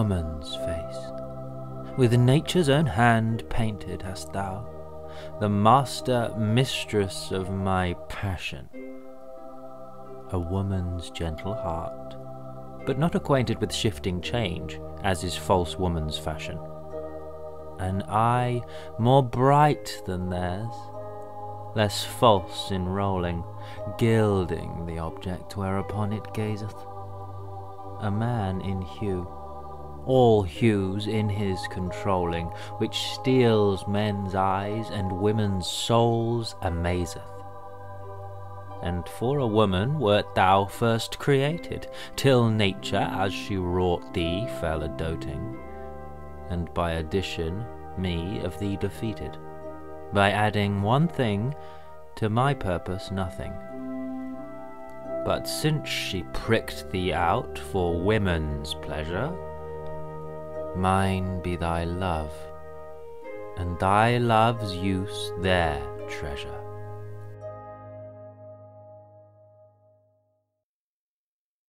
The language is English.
woman's face. With nature's own hand painted hast thou, the master mistress of my passion. A woman's gentle heart, but not acquainted with shifting change, as is false woman's fashion. An eye more bright than theirs, less false in rolling, gilding the object whereupon it gazeth. A man in hue, all hues in his controlling, which steals men's eyes and women's souls amazeth. And for a woman wert thou first created, till nature as she wrought thee fell a doting, and by addition me of thee defeated, by adding one thing to my purpose nothing. But since she pricked thee out for women's pleasure, Mine be thy love, and thy love's use their treasure.